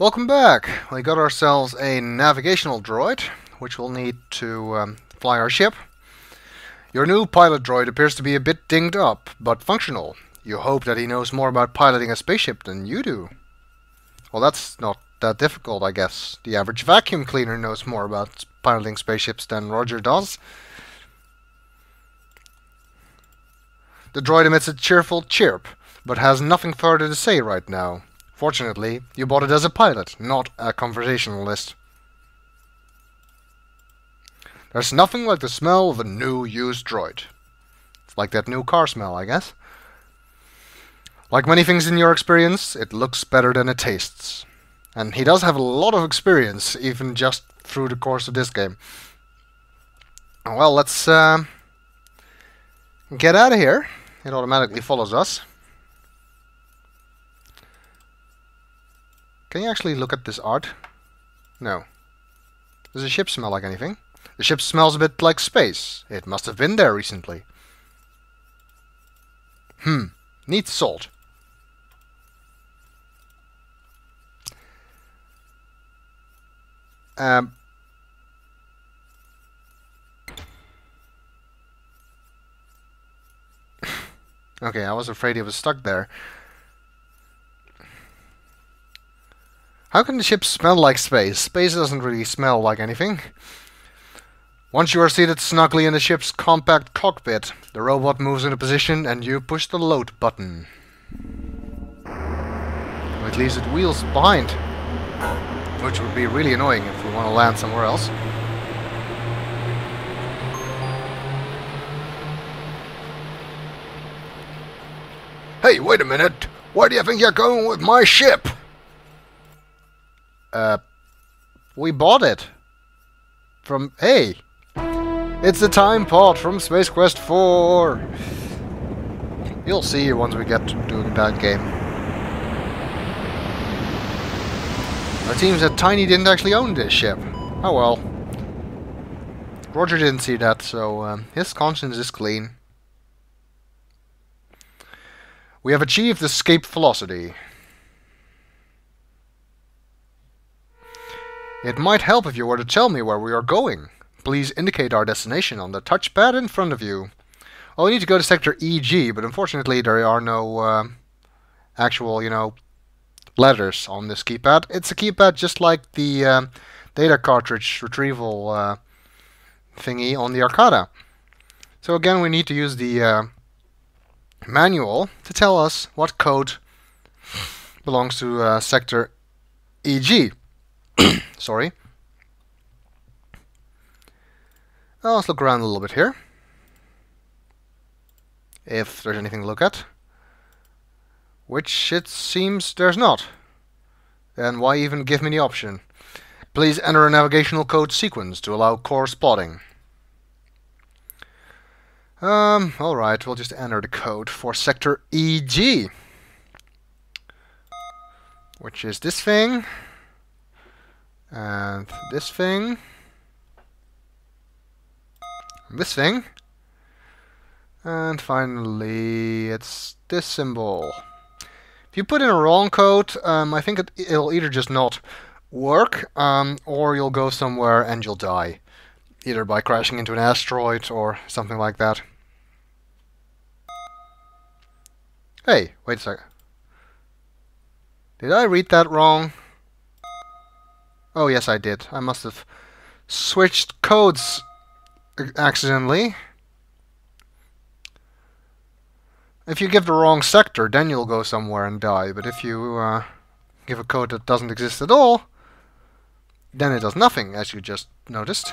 Welcome back! We got ourselves a navigational droid, which we'll need to um, fly our ship. Your new pilot droid appears to be a bit dinged up, but functional. You hope that he knows more about piloting a spaceship than you do. Well, that's not that difficult, I guess. The average vacuum cleaner knows more about piloting spaceships than Roger does. The droid emits a cheerful chirp, but has nothing further to say right now. Fortunately, you bought it as a pilot, not a conversationalist. There's nothing like the smell of a new used droid. It's like that new car smell, I guess. Like many things in your experience, it looks better than it tastes. And he does have a lot of experience, even just through the course of this game. Well, let's uh, get out of here. It automatically follows us. Can you actually look at this art? No. Does the ship smell like anything? The ship smells a bit like space. It must have been there recently. Hmm. Needs salt. Um, okay, I was afraid he was stuck there. How can the ship smell like space? Space doesn't really smell like anything. Once you are seated snugly in the ship's compact cockpit, the robot moves into position and you push the load button. It leaves its wheels behind, which would be really annoying if we want to land somewhere else. Hey, wait a minute! Where do you think you're going with my ship? Uh, we bought it. From, hey! It's the time pod from Space Quest 4! You'll see once we get to doing that game. It seems that Tiny didn't actually own this ship. Oh well. Roger didn't see that, so um, his conscience is clean. We have achieved escape velocity. It might help if you were to tell me where we are going. Please indicate our destination on the touchpad in front of you. Well, we need to go to sector EG, but unfortunately there are no uh, actual, you know, letters on this keypad. It's a keypad just like the uh, data cartridge retrieval uh, thingy on the Arcada. So again, we need to use the uh, manual to tell us what code belongs to uh, sector EG. Sorry. Well, let's look around a little bit here. If there's anything to look at. Which it seems there's not. Then why even give me the option? Please enter a navigational code sequence to allow course plotting. Um, alright, we'll just enter the code for sector EG. Which is this thing. And this thing. And This thing. And finally, it's this symbol. If you put in a wrong code, um, I think it, will either just not work, um, or you'll go somewhere and you'll die. Either by crashing into an asteroid or something like that. Hey, wait a second. Did I read that wrong? Oh, yes, I did. I must have switched codes accidentally. If you give the wrong sector, then you'll go somewhere and die. But if you uh, give a code that doesn't exist at all, then it does nothing, as you just noticed.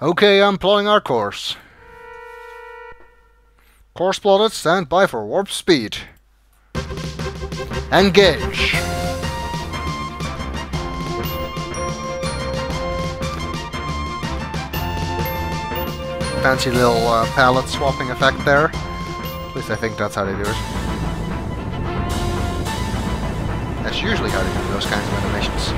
Okay, I'm plotting our course. Course plotted, stand by for warp speed. Engage! Fancy little uh, palette swapping effect there. At least I think that's how they do it. That's usually how they do those kinds of animations.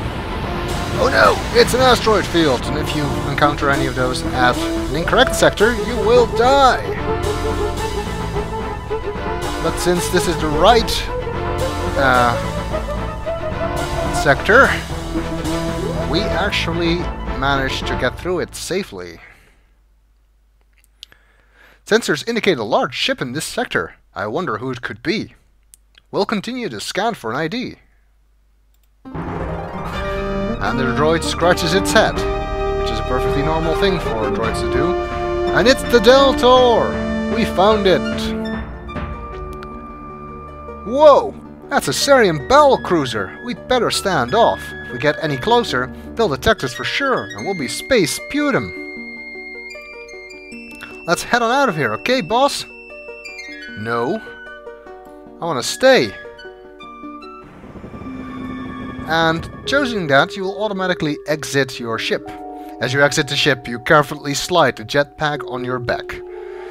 Oh no! It's an asteroid field, and if you encounter any of those at an incorrect sector, you will die! But since this is the right uh, sector, we actually managed to get through it safely. Sensors indicate a large ship in this sector. I wonder who it could be. We'll continue to scan for an ID. And the droid scratches its head, which is a perfectly normal thing for droids to do. And it's the Deltaur! We found it! Whoa! That's a Sarien battle cruiser! We'd better stand off. If we get any closer, they'll detect us for sure, and we'll be space sputum. Let's head on out of here, okay, boss? No. I want to stay. And choosing that, you will automatically exit your ship. As you exit the ship, you carefully slide the jetpack on your back.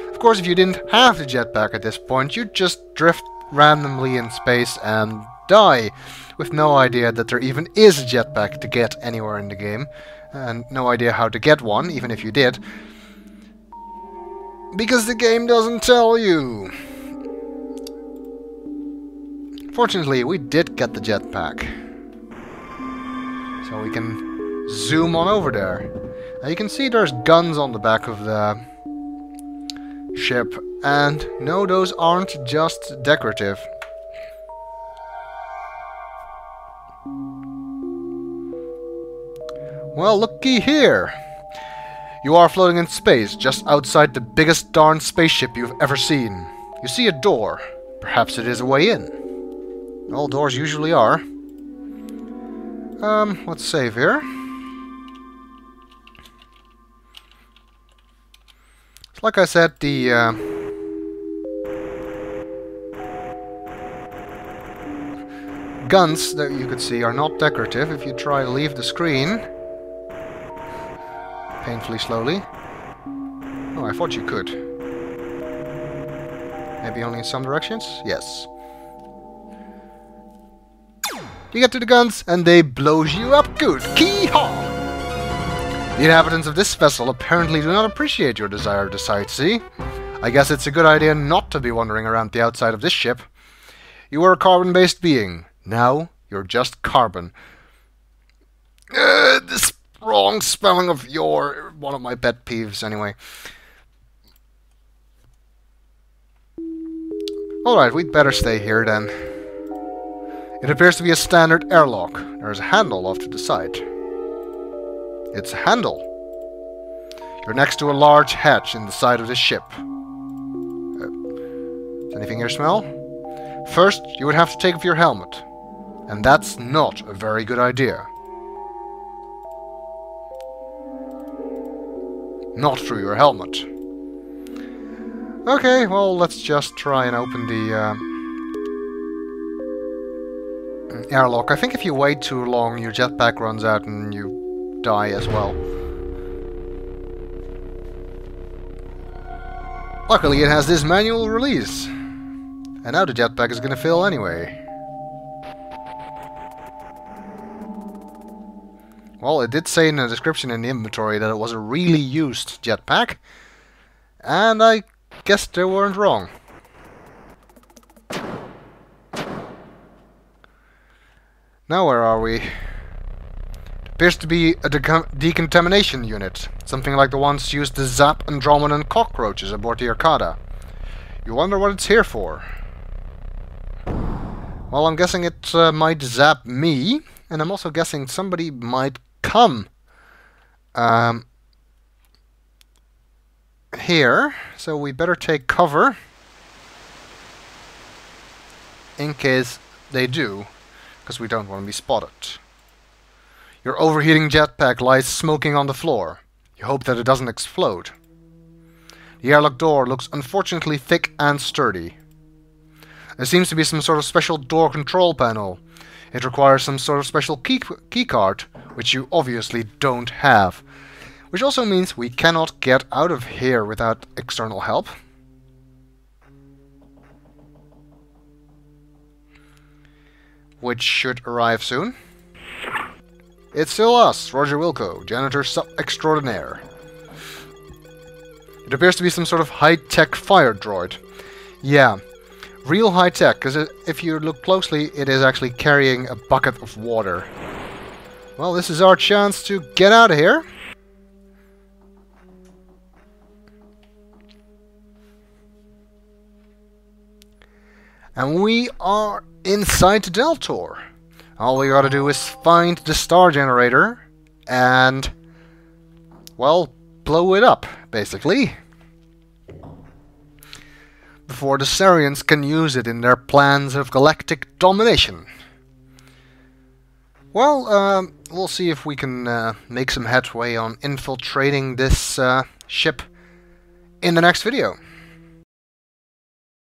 Of course, if you didn't have the jetpack at this point, you'd just drift randomly in space and die, with no idea that there even is a jetpack to get anywhere in the game, and no idea how to get one, even if you did. Because the game doesn't tell you. Fortunately, we did get the jetpack. So we can zoom on over there. Now you can see there's guns on the back of the ship. And no, those aren't just decorative. Well, looky here. You are floating in space, just outside the biggest darn spaceship you've ever seen. You see a door. Perhaps it is a way in. All doors usually are. Um, let's save here. Like I said, the... Uh, guns that you could see are not decorative. If you try to leave the screen, painfully slowly. Oh, I thought you could. Maybe only in some directions? Yes. You get to the guns, and they blows you up good. Key-haw! The inhabitants of this vessel apparently do not appreciate your desire to sightsee. I guess it's a good idea not to be wandering around the outside of this ship. You are a carbon-based being. Now, you're just carbon. Uh, this wrong spelling of your... One of my pet peeves, anyway. Alright, we'd better stay here then. It appears to be a standard airlock. There's a handle off to the side. It's a handle. You're next to a large hatch in the side of the ship. Uh, anything here smell? First, you would have to take off your helmet. And that's not a very good idea. Not through your helmet. Okay, well, let's just try and open the uh, airlock. I think if you wait too long, your jetpack runs out and you die as well. Luckily it has this manual release. And now the jetpack is gonna fill anyway. Well, it did say in the description in the inventory that it was a really used jetpack. And I guess they weren't wrong. Now where are we? appears to be a decontamination unit, something like the ones used to zap Andromedan cockroaches aboard the Arcada. You wonder what it's here for? Well, I'm guessing it uh, might zap me, and I'm also guessing somebody might come um, here, so we better take cover in case they do, because we don't want to be spotted. Your overheating jetpack lies smoking on the floor. You hope that it doesn't explode. The airlock door looks unfortunately thick and sturdy. There seems to be some sort of special door control panel. It requires some sort of special key keycard, which you obviously don't have. Which also means we cannot get out of here without external help. Which should arrive soon. It's still us, Roger Wilco, janitor sub extraordinaire. It appears to be some sort of high-tech fire droid. Yeah, real high tech, because if you look closely, it is actually carrying a bucket of water. Well, this is our chance to get out of here. And we are inside Deltaur. All we gotta do is find the star generator and, well, blow it up, basically. Before the Sariens can use it in their plans of galactic domination. Well, uh, we'll see if we can uh, make some headway on infiltrating this uh, ship in the next video.